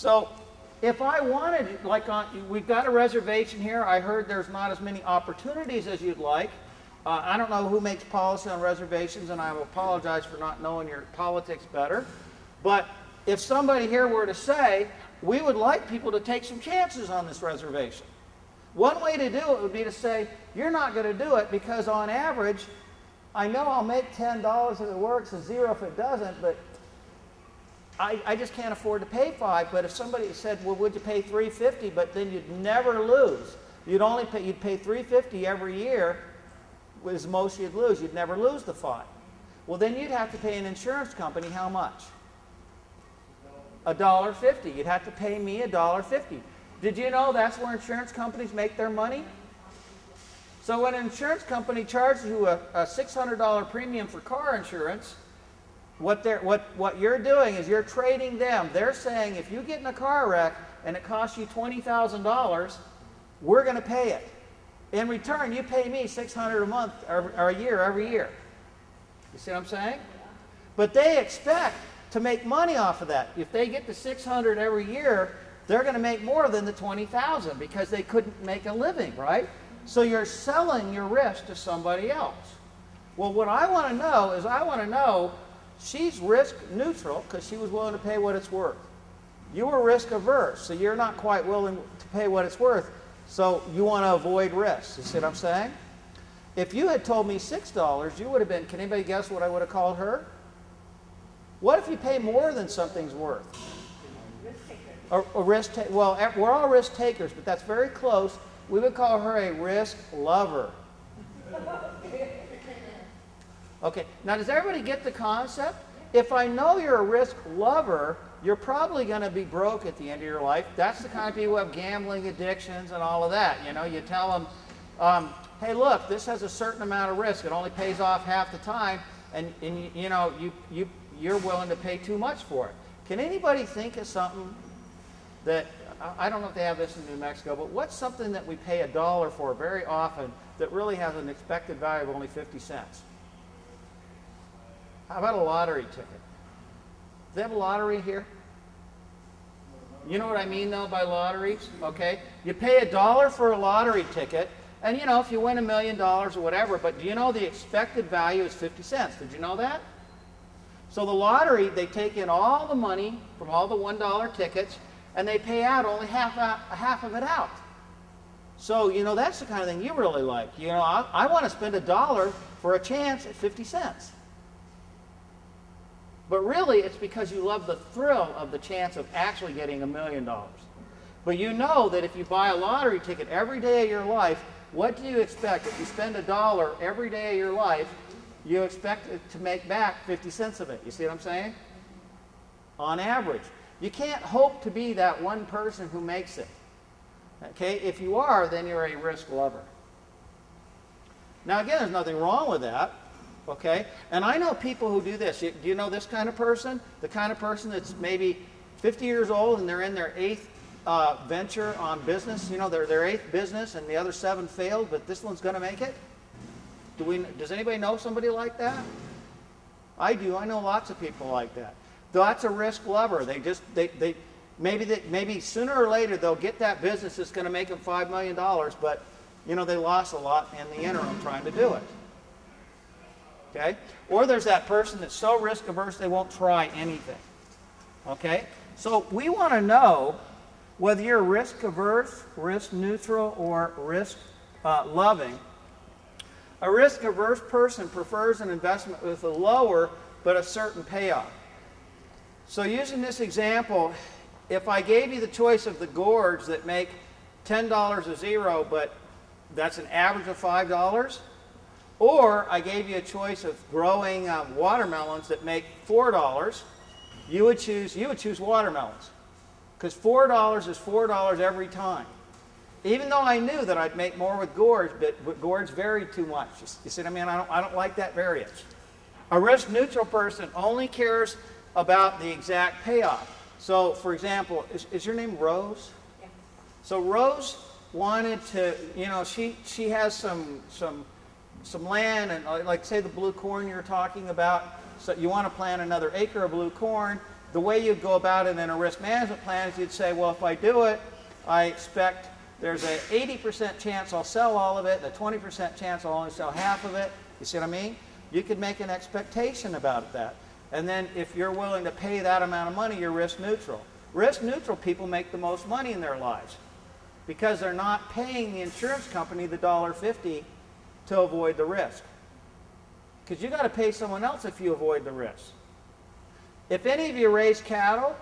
So if I wanted, like on, we've got a reservation here. I heard there's not as many opportunities as you'd like. Uh, I don't know who makes policy on reservations, and I apologize for not knowing your politics better. But if somebody here were to say, we would like people to take some chances on this reservation. One way to do it would be to say, you're not going to do it because on average, I know I'll make $10 if it works and zero if it doesn't, but I, I just can't afford to pay five. But if somebody said, well, would you pay 350 but then you'd never lose. You'd only pay, you'd pay 350 every year was most you'd lose. You'd never lose the five. Well, then you'd have to pay an insurance company how much? A dollar fifty. You'd have to pay me a dollar fifty. Did you know that's where insurance companies make their money? So when an insurance company charges you a, a $600 premium for car insurance, what, they're, what, what you're doing is you're trading them. They're saying if you get in a car wreck and it costs you $20,000, we're going to pay it. In return, you pay me 600 a month or, or a year every year. You see what I'm saying? But they expect to make money off of that. If they get the 600 every year, they're going to make more than the 20,000 because they couldn't make a living, right? So you're selling your risk to somebody else. Well, what I want to know is I want to know she's risk neutral because she was willing to pay what it's worth. You were risk averse, so you're not quite willing to pay what it's worth. So you want to avoid risk. You see what I'm saying? If you had told me $6, you would have been, can anybody guess what I would have called her? What if you pay more than something's worth? A, a risk ta- well, eh, we're all risk takers, but that's very close. We would call her a risk lover. Okay, now does everybody get the concept? If I know you're a risk lover, you're probably going to be broke at the end of your life. That's the kind of people who have gambling addictions and all of that. You know, you tell them, um, hey, look, this has a certain amount of risk. It only pays off half the time, and, and you, know, you, you, you're willing to pay too much for it. Can anybody think of something that, I don't know if they have this in New Mexico, but what's something that we pay a dollar for very often that really has an expected value of only 50 cents? How about a lottery ticket? Do they have a lottery here? You know what I mean, though, by lotteries? Okay? You pay a dollar for a lottery ticket, and you know, if you win a million dollars or whatever, but do you know the expected value is 50 cents? Did you know that? So the lottery, they take in all the money from all the $1 tickets, and they pay out only half, half of it out. So, you know, that's the kind of thing you really like. You know, I, I want to spend a dollar for a chance at 50 cents. But really, it's because you love the thrill of the chance of actually getting a million dollars. But you know that if you buy a lottery ticket every day of your life, what do you expect? If you spend a dollar every day of your life, you expect to make back 50 cents of it. You see what I'm saying? On average. You can't hope to be that one person who makes it. Okay? If you are, then you're a risk lover. Now, again, there's nothing wrong with that. Okay? And I know people who do this. Do you know this kind of person? The kind of person that's maybe 50 years old and they're in their eighth uh, venture on business. You know, their, their eighth business and the other seven failed, but this one's going to make it? Do we, does anybody know somebody like that? I do. I know lots of people like that. That's a risk lover. They just, they, they, maybe, they, maybe sooner or later they'll get that business that's going to make them $5 million, but, you know, they lost a lot in the interim trying to do it. Okay? Or there's that person that's so risk averse they won't try anything. Okay? So we want to know whether you're risk averse, risk neutral, or risk uh, loving. A risk averse person prefers an investment with a lower but a certain payoff. So, using this example, if I gave you the choice of the gourds that make $10 a zero, but that's an average of $5, or I gave you a choice of growing uh, watermelons that make four dollars. You would choose you would choose watermelons because four dollars is four dollars every time. Even though I knew that I'd make more with gourds, but, but gourds varied too much. You see what I mean? I don't, I don't like that variance. A risk neutral person only cares about the exact payoff. So, for example, is, is your name Rose? Yeah. So Rose wanted to, you know, she she has some some some land and uh, like say the blue corn you're talking about so you want to plant another acre of blue corn the way you'd go about it in a risk management plan is you'd say, well, if I do it, I expect there's a 80% chance I'll sell all of it, a 20% chance I'll only sell half of it. You see what I mean? You could make an expectation about that. And then if you're willing to pay that amount of money, you're risk neutral. Risk neutral people make the most money in their lives because they're not paying the insurance company the $1.50 to avoid the risk. Because you got to pay someone else if you avoid the risk. If any of you raise cattle,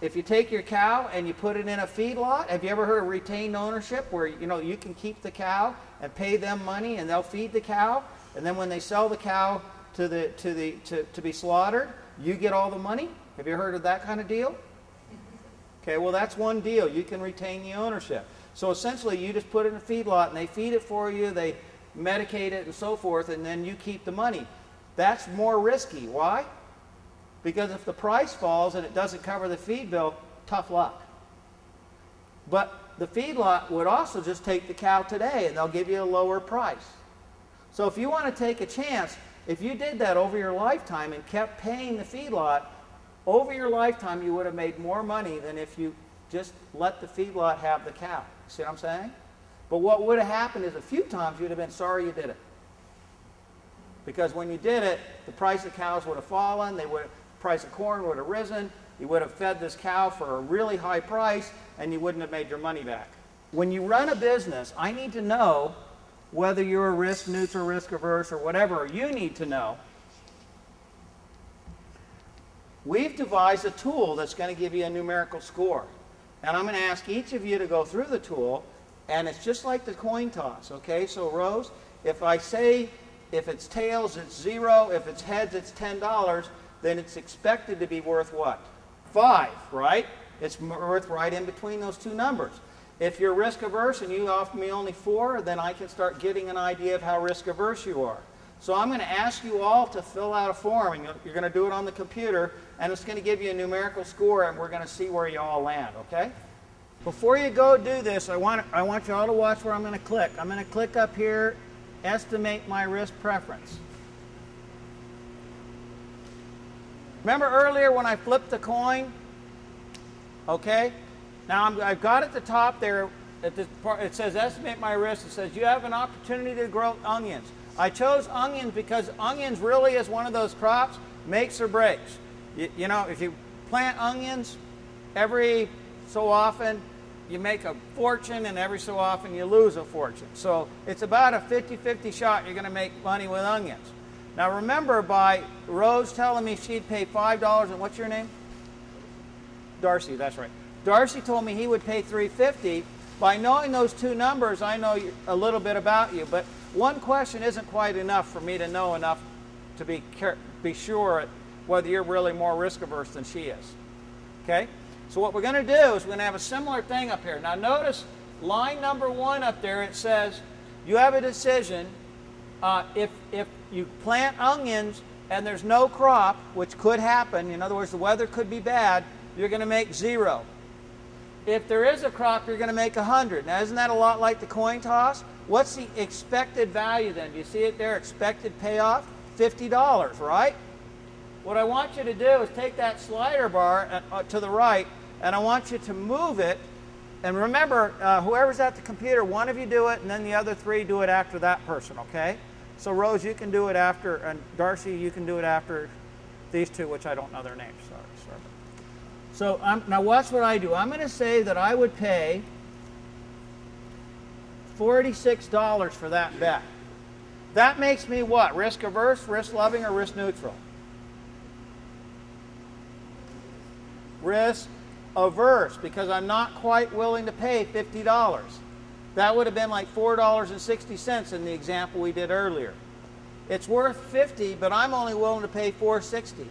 if you take your cow and you put it in a feedlot, have you ever heard of retained ownership where you know you can keep the cow and pay them money and they'll feed the cow and then when they sell the cow to the to the to, to be slaughtered, you get all the money? Have you heard of that kind of deal? Okay, well that's one deal. You can retain the ownership. So essentially you just put it in a feedlot and they feed it for you, they medicate it and so forth, and then you keep the money. That's more risky. Why? Because if the price falls and it doesn't cover the feed bill, tough luck. But the feedlot would also just take the cow today and they'll give you a lower price. So if you want to take a chance, if you did that over your lifetime and kept paying the feedlot, over your lifetime you would have made more money than if you just let the feedlot have the cow. See what I'm saying? But what would have happened is a few times you'd have been sorry you did it. Because when you did it, the price of cows would have fallen, they would price of corn would have risen, you would have fed this cow for a really high price, and you wouldn't have made your money back. When you run a business, I need to know whether you're a risk neutral, risk averse, or whatever you need to know. We've devised a tool that's going to give you a numerical score. And I'm going to ask each of you to go through the tool, and it's just like the coin toss, okay? So, Rose, if I say if it's tails, it's zero, if it's heads, it's $10, then it's expected to be worth what? Five, right? It's worth right in between those two numbers. If you're risk averse and you offer me only four, then I can start getting an idea of how risk averse you are. So I'm going to ask you all to fill out a form, and you're going to do it on the computer, and it's going to give you a numerical score, and we're going to see where you all land, okay? Before you go do this, I want, I want you all to watch where I'm going to click. I'm going to click up here, estimate my risk preference. Remember earlier when I flipped the coin? Okay? Now i have got at the top there, at this part, it says estimate my risk. It says you have an opportunity to grow onions. I chose onions because onions really is one of those crops, makes or breaks. You, you know, if you plant onions every so often, you make a fortune, and every so often you lose a fortune. So it's about a 50 50 shot you're going to make money with onions. Now remember, by Rose telling me she'd pay $5, and what's your name? Darcy, that's right. Darcy told me he would pay 350 By knowing those two numbers, I know a little bit about you, but one question isn't quite enough for me to know enough to be, be sure whether you're really more risk averse than she is. Okay? So what we're going to do is we're going to have a similar thing up here. Now notice line number one up there, it says you have a decision uh, if, if you plant onions and there's no crop, which could happen, in other words, the weather could be bad, you're going to make zero. If there is a crop, you're going to make 100. Now, isn't that a lot like the coin toss? What's the expected value then? Do you see it there? Expected payoff? $50, right? What I want you to do is take that slider bar uh, uh, to the right, and I want you to move it. And remember, uh, whoever's at the computer, one of you do it, and then the other three do it after that person, okay? So Rose, you can do it after, and Darcy, you can do it after these two, which I don't know their names. Sorry, sorry. So I'm, now watch what I do. I'm going to say that I would pay $46 for that bet. That makes me what? Risk averse, risk loving, or risk neutral? Risk averse because I'm not quite willing to pay $50. That would have been like $4.60 in the example we did earlier. It's worth 50, but I'm only willing to pay 460.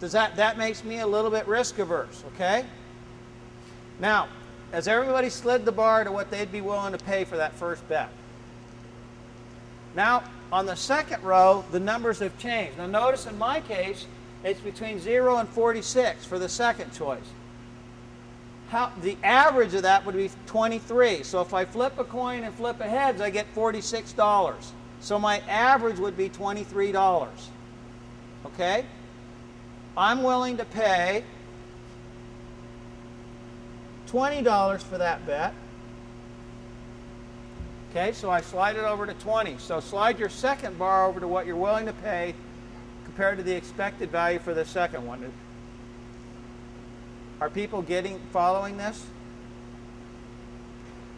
Does that that makes me a little bit risk averse, okay? Now, as everybody slid the bar to what they'd be willing to pay for that first bet. Now, on the second row, the numbers have changed. Now notice in my case, it's between 0 and 46 for the second choice how, the average of that would be 23. So if I flip a coin and flip a heads, I get $46. So my average would be $23. Okay? I'm willing to pay $20 for that bet. Okay, so I slide it over to 20. So slide your second bar over to what you're willing to pay compared to the expected value for the second one. Are people getting following this?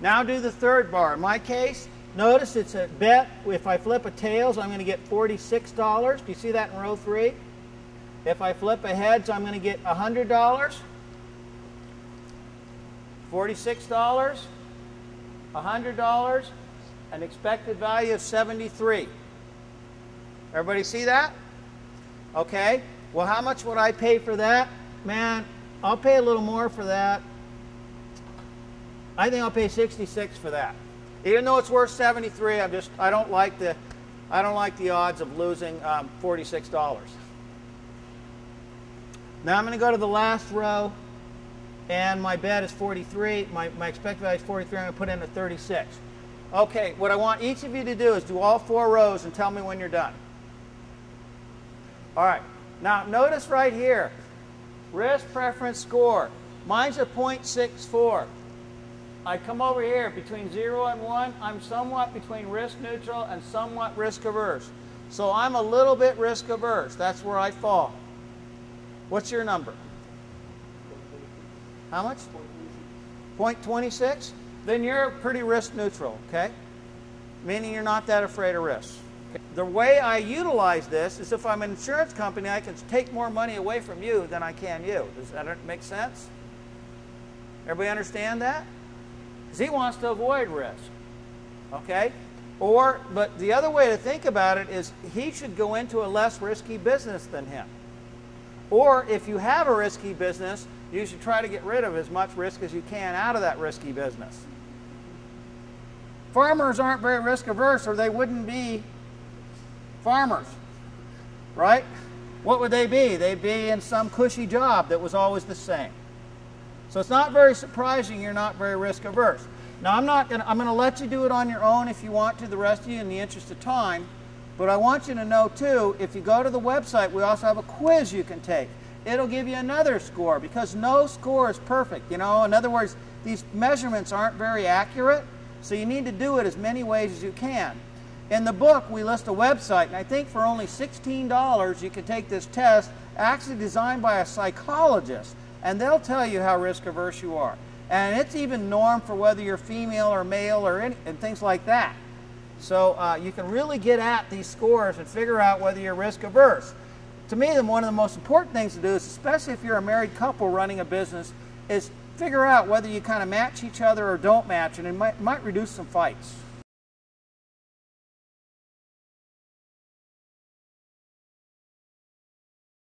Now do the third bar. In my case, notice it's a bet. If I flip a tails, I'm going to get $46. Do you see that in row three? If I flip a heads, I'm going to get $100. $46, $100, an expected value of 73. Everybody see that? Okay. Well, how much would I pay for that? Man, I'll pay a little more for that. I think I'll pay 66 for that. Even though it's worth 73, I'm just I don't like the I don't like the odds of losing um, $46. Now I'm going to go to the last row and my bet is 43. My, my expected value is 43. I'm going to put in a 36. Okay, what I want each of you to do is do all four rows and tell me when you're done. All right. Now, notice right here, risk preference score. Mine's a 0.64. I come over here between 0 and 1. I'm somewhat between risk neutral and somewhat risk averse. So I'm a little bit risk averse. That's where I fall. What's your number? How much? 0.26? Then you're pretty risk neutral, okay? Meaning you're not that afraid of risk. The way I utilize this is if I'm an insurance company, I can take more money away from you than I can you. Does that make sense? Everybody understand that? Because he wants to avoid risk. Okay? Or, but the other way to think about it is he should go into a less risky business than him. Or if you have a risky business, you should try to get rid of as much risk as you can out of that risky business. Farmers aren't very risk averse or they wouldn't be farmers, right? What would they be? They'd be in some cushy job that was always the same. So it's not very surprising you're not very risk averse. Now I'm not going I'm going to let you do it on your own if you want to, the rest of you in the interest of time. But I want you to know too, if you go to the website, we also have a quiz you can take. It'll give you another score because no score is perfect. You know, in other words, these measurements aren't very accurate, so you need to do it as many ways as you can. In the book, we list a website, and I think for only $16 you can take this test, actually designed by a psychologist, and they'll tell you how risk averse you are. And it's even norm for whether you're female or male or any, and things like that. So uh, you can really get at these scores and figure out whether you're risk averse. To me, one of the most important things to do is, especially if you're a married couple running a business, is figure out whether you kind of match each other or don't match, and it might, might reduce some fights.